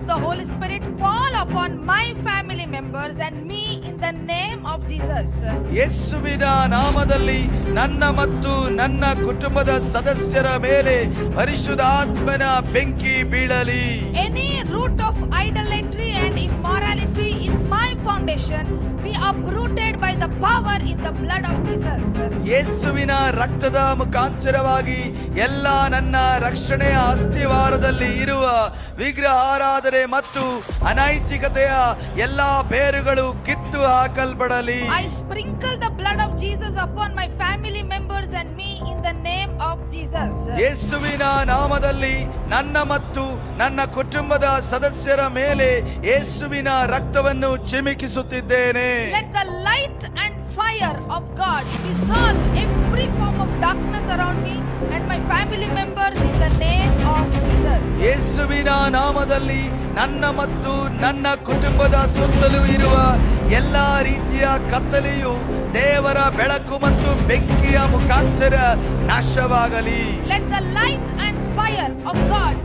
of the Holy Spirit fall upon my family members and me in the name of Jesus. ಯೇಸುವಿನ ನಾಮದಲ್ಲಿ ನನ್ನ ಮತ್ತು ನನ್ನ ಕುಟುಂಬದ ಸದಸ್ಯರ ಮೇಲೆ ಪರಿಶುದ್ಧಾತ್ಮನ ಬೆಂಕಿ ಬೀಳಲಿ foundation be uprooted by the power in the blood of Jesus. ಯೇಸುವಿನ ರಕ್ತದ ಮುಖಾಂತರವಾಗಿ ಎಲ್ಲ ನನ್ನ ರಕ್ಷಣೆಯ ಅಸ್ಥಿವಾರದಲ್ಲಿ ಇರುವ ವಿಗ್ರಹಾರಾಧನೆ ಮತ್ತು ಅನೈತಿಕತೆಯ ಎಲ್ಲ ಬೇರುಗಳು ಕಿತ್ತು ಹಾಕಲ್ಪಡಲಿ I sprinkle the blood of Jesus upon my family members and me in the name. ಯೇಸುವಿನ ನಾಮದಲ್ಲಿ ನನ್ನ ಮತ್ತು ನನ್ನ ಕುಟುಂಬದ ಸದಸ್ಯರ ಮೇಲೆ ಯೇಸುವಿನ ರಕ್ತವನ್ನು ಚಿಮಿಕಿಸುತ್ತಿದ್ದೇನೆ fire of every form of darkness around me and my family members in the name of Jesus. ಯೇಸುವಿನ ನಾಮದಲ್ಲಿ ನನ್ನ ಮತ್ತು ನನ್ನ ಕುಟುಂಬದ ಸುತ್ತಲೂ ಇರುವ ಎಲ್ಲ ರೀತಿಯ ಕತ್ತಲೆಯು ದೇವರ ಬೆಳಕು ಮತ್ತು ಬೆಂಕಿಯ ಮುಖಾಂತರ ನಾಶವಾಗಲಿ. Let the light and fire of God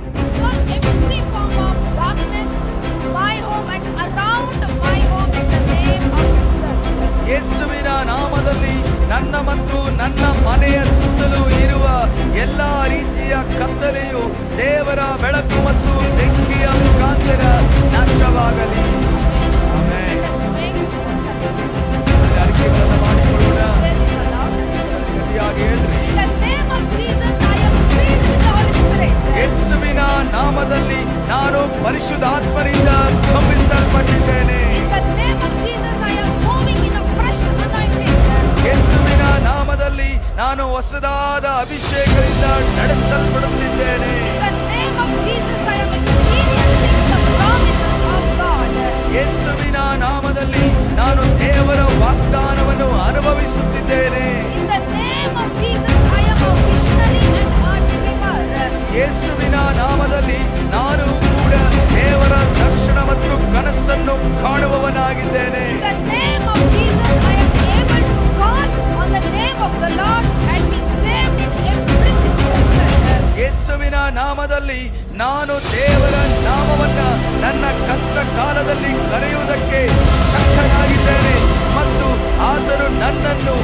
fresh ಕಂಬಿಸಲ್ಪಟ್ಟಿದ್ದೇನೆ ಯೇಸುವಿನ ನಾಮದಲ್ಲಿ ನಾನು ಹೊಸದಾದ ಅಭಿಷೇಕದಿಂದ ನಡೆಸಲ್ಪಡುತ್ತಿದ್ದೇನೆ. Situation. ಯೇಸುವಿನ ನಾಮದಲ್ಲಿ ನಾನು ದೇವರ ನಾಮವನ್ನ ನನ್ನ ಕಷ್ಟ ಕಾಲದಲ್ಲಿ ಕರೆಯುವುದಕ್ಕೆ ಶಕ್ತನಾಗಿದ್ದೇನೆ ಮತ್ತು ಆತನು ನನ್ನನ್ನು